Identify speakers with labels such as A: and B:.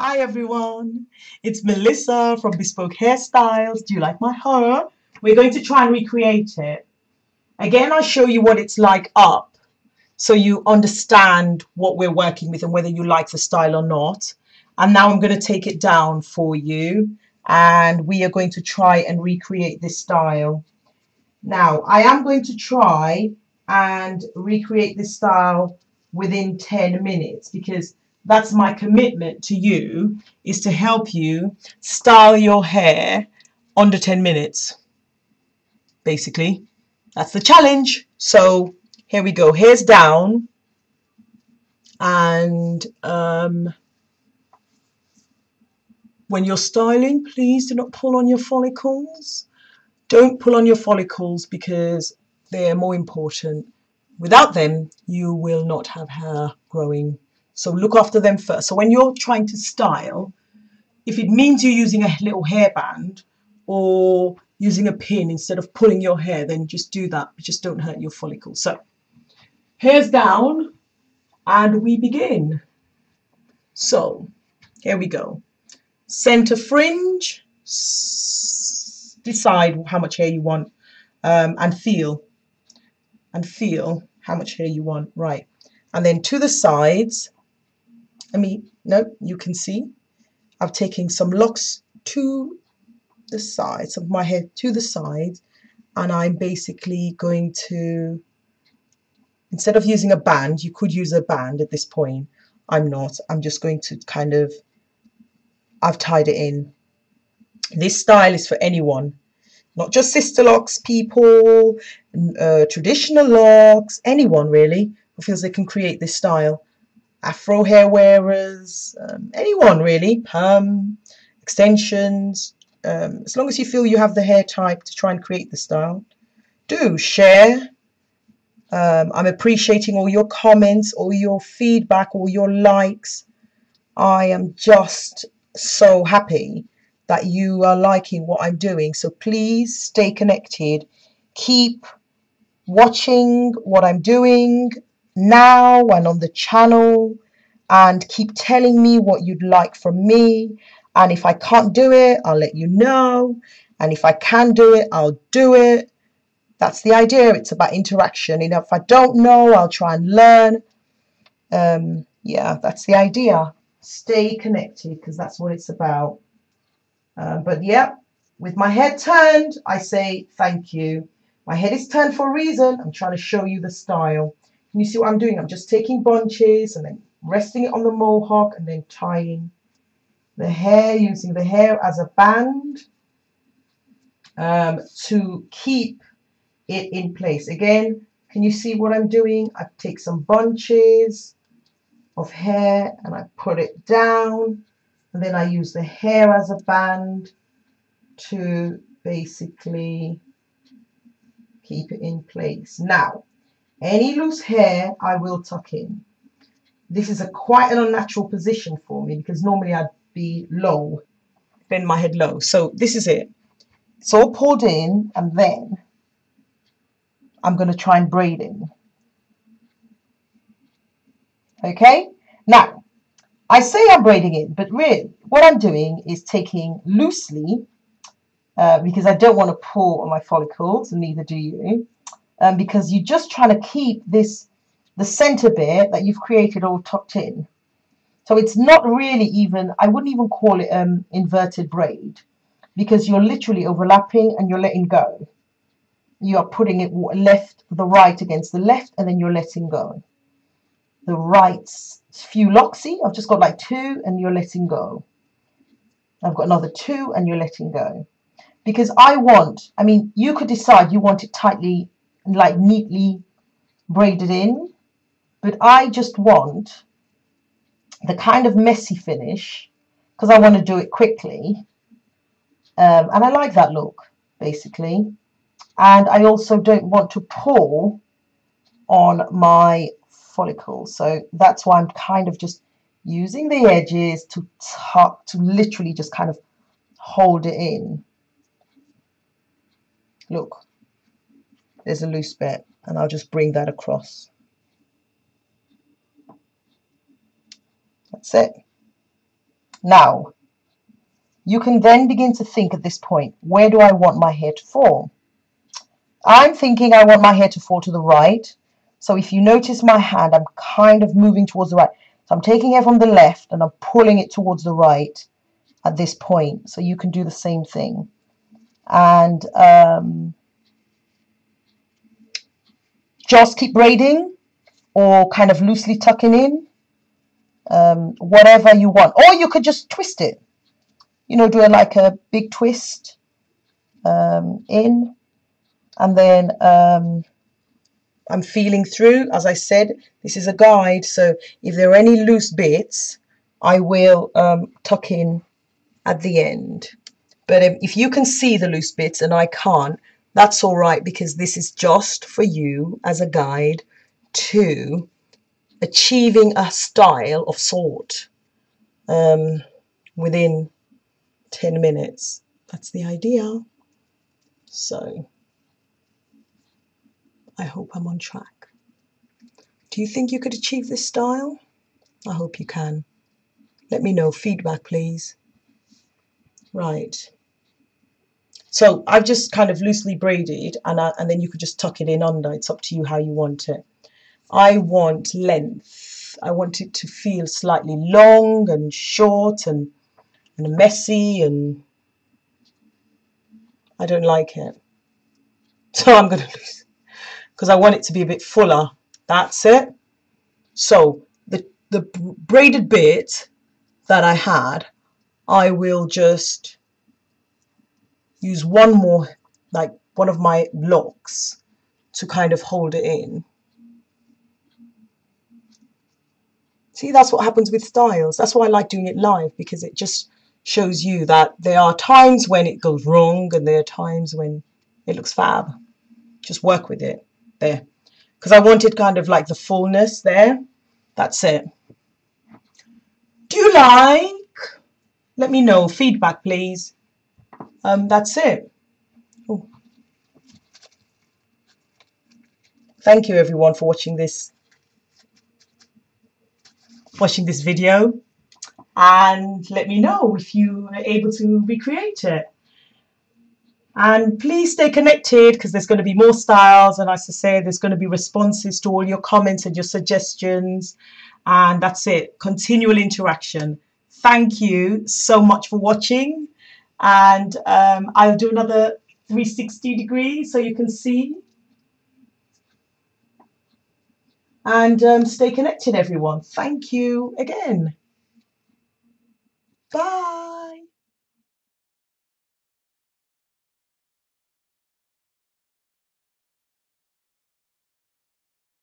A: Hi everyone, it's Melissa from Bespoke Hairstyles. Do you like my hair? We're going to try and recreate it. Again, I'll show you what it's like up so you understand what we're working with and whether you like the style or not. And now I'm going to take it down for you and we are going to try and recreate this style. Now, I am going to try and recreate this style within 10 minutes because that's my commitment to you is to help you style your hair under 10 minutes basically. That's the challenge. So here we go. Hairs down. And um, when you're styling please do not pull on your follicles. Don't pull on your follicles because they're more important. Without them you will not have hair growing so look after them first. So when you're trying to style, if it means you're using a little hairband or using a pin instead of pulling your hair, then just do that. Just don't hurt your follicles. So hairs down and we begin. So here we go. Center fringe, decide how much hair you want um, and feel and feel how much hair you want. Right. And then to the sides, I mean, no, you can see I've taken some locks to the sides of my head to the side and I'm basically going to instead of using a band you could use a band at this point. I'm not. I'm just going to kind of I've tied it in. This style is for anyone. Not just Sisterlocks people uh, traditional locks anyone really who feels they can create this style afro hair wearers, um, anyone really, perm, extensions, um, as long as you feel you have the hair type to try and create the style. Do share. Um, I'm appreciating all your comments, all your feedback, all your likes. I am just so happy that you are liking what I'm doing. So please stay connected. Keep watching what I'm doing now and on the channel and keep telling me what you'd like from me. And if I can't do it, I'll let you know. And if I can do it, I'll do it. That's the idea. It's about interaction. You know, if I don't know, I'll try and learn. Um, yeah, that's the idea. Stay connected because that's what it's about. Uh, but yeah, with my head turned, I say thank you. My head is turned for a reason. I'm trying to show you the style. Can you see what I'm doing? I'm just taking bunches and then resting it on the mohawk and then tying the hair, using the hair as a band um, to keep it in place. Again, can you see what I'm doing? I take some bunches of hair and I put it down and then I use the hair as a band to basically keep it in place. Now, any loose hair I will tuck in. This is a quite an unnatural position for me because normally I'd be low, bend my head low. So this is it. It's all pulled in and then I'm going to try and braid in. Okay, now I say I'm braiding in, but really what I'm doing is taking loosely uh, because I don't want to pull on my follicles, and neither do you um, because you're just trying to keep this, the center bit that you've created all tucked in. So it's not really even, I wouldn't even call it um, inverted braid because you're literally overlapping and you're letting go. You are putting it left, the right against the left, and then you're letting go. The right few see, I've just got like two and you're letting go. I've got another two and you're letting go. Because I want, I mean, you could decide you want it tightly like neatly braided in. But I just want the kind of messy finish because I want to do it quickly. Um, and I like that look basically. And I also don't want to pull on my follicles. So that's why I'm kind of just using the edges to tuck to literally just kind of hold it in. Look there's a loose bit and I'll just bring that across. That's it. Now, you can then begin to think at this point, where do I want my hair to fall? I'm thinking I want my hair to fall to the right. So if you notice my hand, I'm kind of moving towards the right. So I'm taking it from the left and I'm pulling it towards the right at this point. So you can do the same thing. And um, just keep braiding or kind of loosely tucking in. Um, whatever you want. Or you could just twist it. You know, do like a big twist um, in. And then um, I'm feeling through. As I said, this is a guide. So if there are any loose bits, I will um, tuck in at the end. But if you can see the loose bits and I can't, that's all right because this is just for you as a guide to achieving a style of sort um, within 10 minutes. That's the idea. So I hope I'm on track. Do you think you could achieve this style? I hope you can. Let me know. Feedback, please. Right. So I've just kind of loosely braided and, I, and then you could just tuck it in under. It's up to you how you want it. I want length. I want it to feel slightly long and short and, and messy and I don't like it. So I'm going to lose because I want it to be a bit fuller. That's it. So the, the braided bit that I had, I will just use one more, like one of my locks to kind of hold it in. See, that's what happens with styles. That's why I like doing it live because it just shows you that there are times when it goes wrong and there are times when it looks fab. Just work with it there. Because I wanted kind of like the fullness there. That's it. Do you like? Let me know. Feedback, please. Um, that's it. Ooh. Thank you everyone for watching this watching this video and let me know if you are able to recreate it. And please stay connected because there's going to be more styles. And as I say, there's going to be responses to all your comments and your suggestions. And that's it. Continual interaction. Thank you so much for watching. And um, I'll do another 360 degrees so you can see and um, stay connected, everyone. Thank you again. Bye.